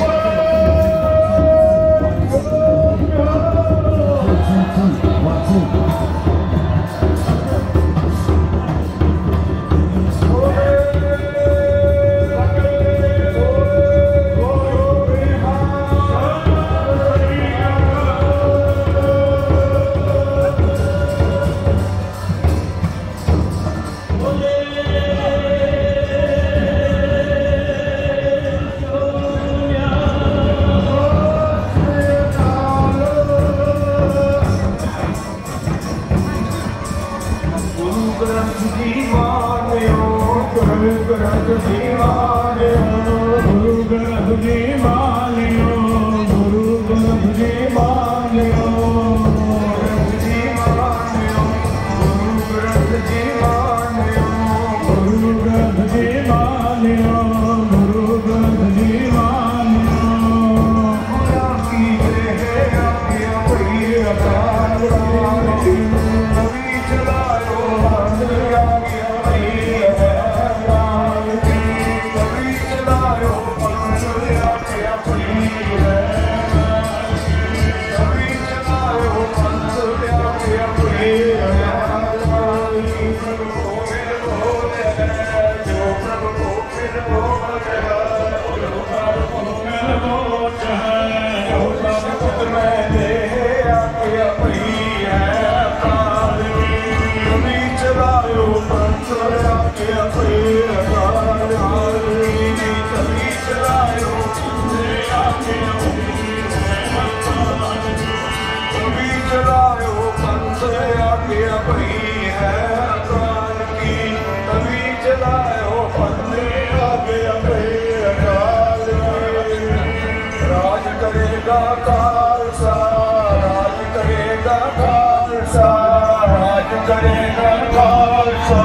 What? 君を काल सा रा करे दाल सारा रा